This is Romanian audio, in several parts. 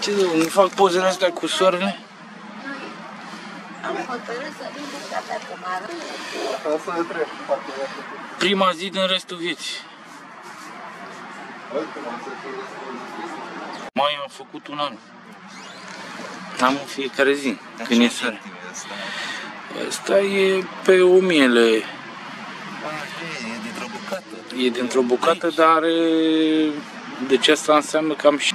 Ce să îmi fac pozele astea cu soarele? Am hotărât să vin și abia cum arăt. Asta e trebuie, poate. Prima zi din restul vieții. Uite, mă, să fie Mai am făcut un an. Am în fiecare zi, când e soare. Asta e pe o miele. E dintr-o bucată. E dintr-o bucată, dar are... Deci asta înseamnă că am și...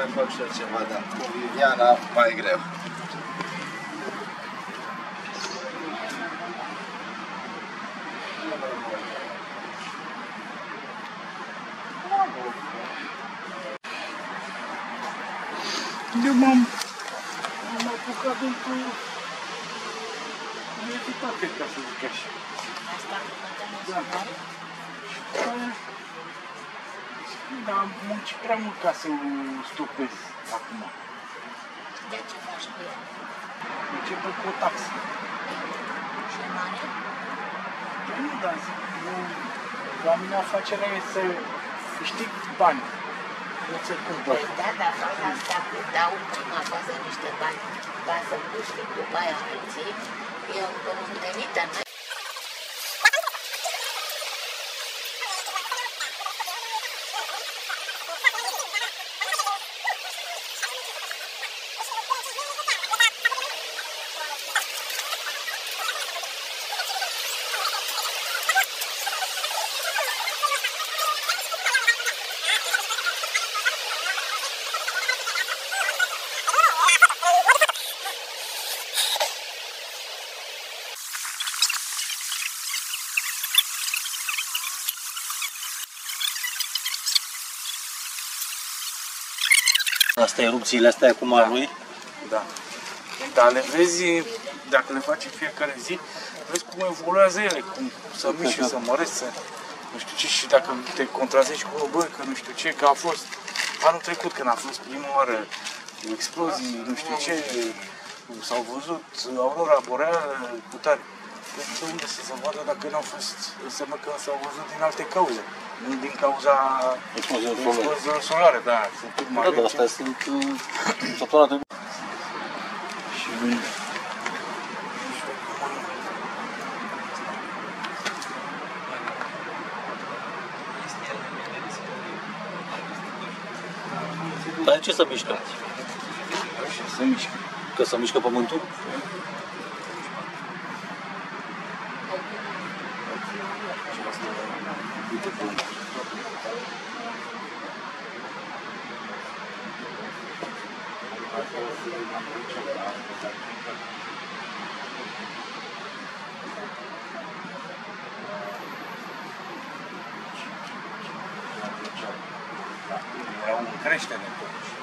Poate mai am să mai fac și ceva, dar cu Viviana mai greu. Eu m-am... M-am apucat pentru... Identitate, ca să zic așa. Asta cu pătănul Da. soare. Da, am muncit prea mult ca să o stopez acum. De ce faci cu el? Începe cu o taxă. Și e mare? Păi nu, dar zic, eu, la mine afacerea e să câștig bani. Nu să cumpăr. Păi da, dar fac asta cu dau prima fază niște bani ca să câștig după aia alții. E o comunitățită. Asta erupțiile astea acum da. lui. Da. Dar le vezi, dacă le faci în fiecare zi, vezi cum evoluează ele, cum să mișcă, să mărește, să nu știu ce, și dacă te contrazici cu bă, că nu știu ce, că a fost anul trecut când a fost prima oară explozii, nu știu ce, s-au văzut aurora boreală cu tare. Păi de unde să se vadă dacă nu au fost, înseamnă că s-au văzut din alte cauze, nu din cauza Exploziilor solare. exploziilor solare, da, sunt tot mai Da, dar rece. astea sunt uh, săptămâna trecută. Și Dar de ce să mișcă? Așa, se mișcă. Că să mișcă pământul? Uite cum. Erau în creștere totuși.